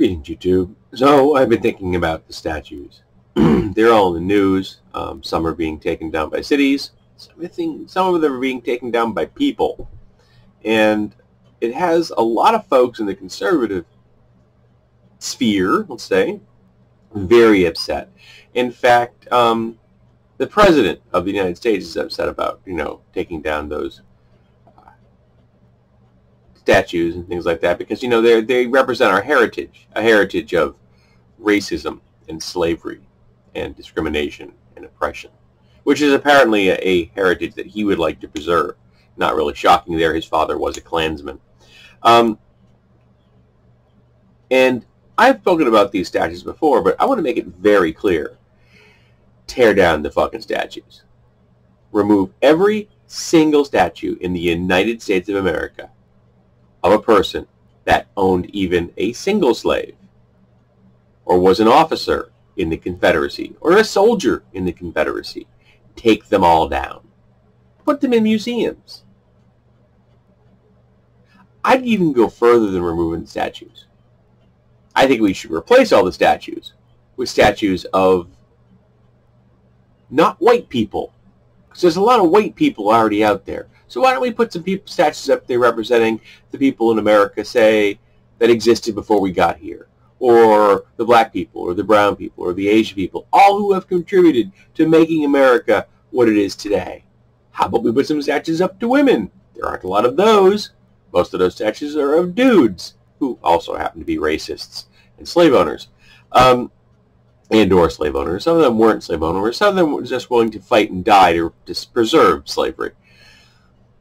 Greetings, YouTube. So I've been thinking about the statues. They're all in the news. Um, some are being taken down by cities. Some, some of them are being taken down by people. And it has a lot of folks in the conservative sphere, let's say, very upset. In fact, um, the president of the United States is upset about, you know, taking down those statues and things like that because, you know, they they represent our heritage, a heritage of racism and slavery and discrimination and oppression, which is apparently a, a heritage that he would like to preserve. Not really shocking there. His father was a Klansman. Um, and I've spoken about these statues before, but I want to make it very clear tear down the fucking statues. Remove every single statue in the United States of America of a person that owned even a single slave or was an officer in the Confederacy or a soldier in the Confederacy. Take them all down. Put them in museums. I'd even go further than removing the statues. I think we should replace all the statues with statues of not white people. Because there's a lot of white people already out there. So why don't we put some people, statues up there representing the people in America, say, that existed before we got here? Or the black people, or the brown people, or the Asian people, all who have contributed to making America what it is today. How about we put some statues up to women? There aren't a lot of those. Most of those statues are of dudes who also happen to be racists and slave owners. Um, and or slave owners. Some of them weren't slave owners. Some of them were just willing to fight and die to, to preserve slavery.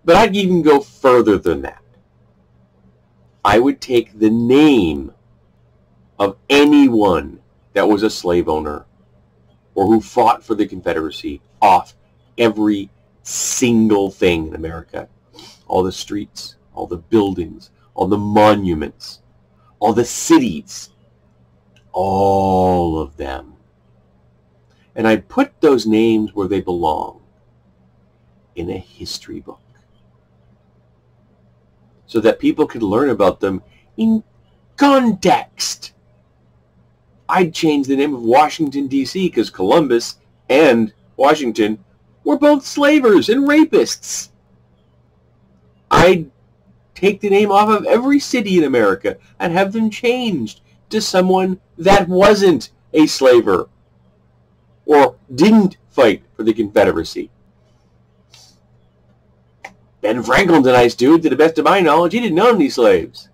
But I'd even go further than that. I would take the name of anyone that was a slave owner or who fought for the Confederacy off every single thing in America. All the streets, all the buildings, all the monuments, all the cities, all of them. And I put those names where they belong in a history book so that people could learn about them in context. I'd change the name of Washington, D.C. because Columbus and Washington were both slavers and rapists. I'd take the name off of every city in America and have them changed to someone that wasn't a slaver or didn't fight for the Confederacy. Ben Franklin's a nice dude. To the best of my knowledge, he didn't own any slaves.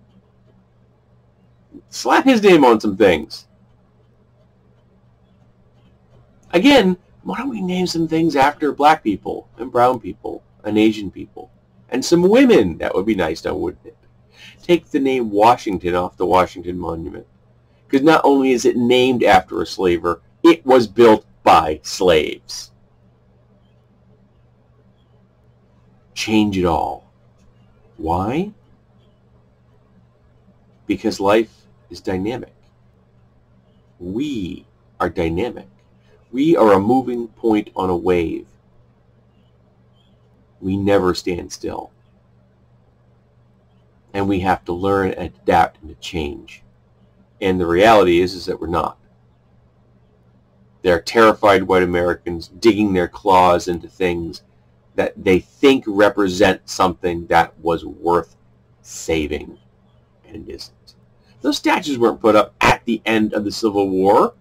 Slap his name on some things. Again, why don't we name some things after black people and brown people and Asian people and some women? That would be nice now, wouldn't it? Take the name Washington off the Washington Monument. Because not only is it named after a slaver, it was built by slaves. Change it all. Why? Because life is dynamic. We are dynamic. We are a moving point on a wave. We never stand still. And we have to learn, and adapt, and to change. And the reality is, is that we're not. There are terrified white Americans digging their claws into things that they think represent something that was worth saving, and isn't. Those statues weren't put up at the end of the Civil War.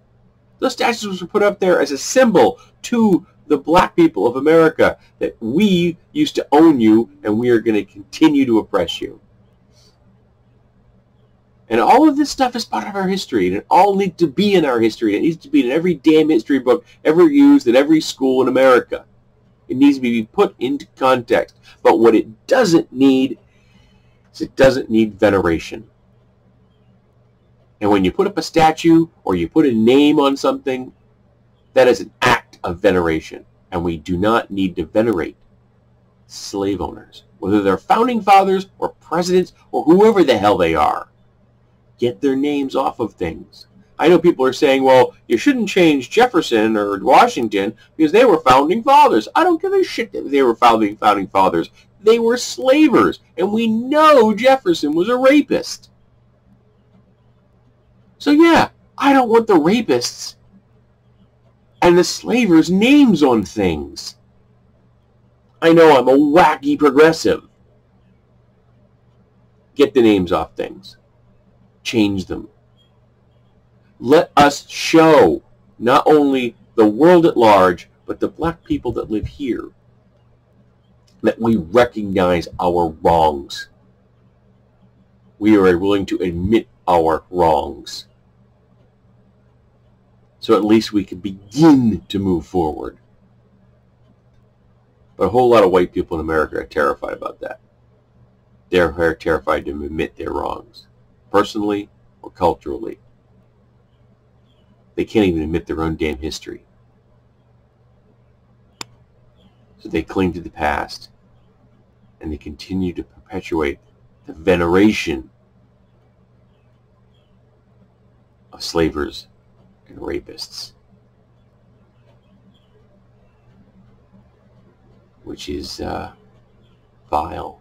Those statues were put up there as a symbol to the black people of America that we used to own you and we are going to continue to oppress you. And all of this stuff is part of our history, and it all needs to be in our history. It needs to be in every damn history book ever used in every school in America. It needs to be put into context. But what it doesn't need is it doesn't need veneration. And when you put up a statue or you put a name on something, that is an act of veneration. And we do not need to venerate slave owners, whether they're founding fathers or presidents or whoever the hell they are get their names off of things. I know people are saying, well, you shouldn't change Jefferson or Washington because they were founding fathers. I don't give a shit that they were founding founding fathers. They were slavers, and we know Jefferson was a rapist. So yeah, I don't want the rapists and the slavers' names on things. I know I'm a wacky progressive. Get the names off things. Change them. Let us show not only the world at large, but the black people that live here that we recognize our wrongs. We are willing to admit our wrongs. So at least we can begin to move forward. But a whole lot of white people in America are terrified about that. They're terrified to admit their wrongs, personally or culturally. They can't even admit their own damn history. So they cling to the past and they continue to perpetuate the veneration of slavers and rapists, which is uh, vile.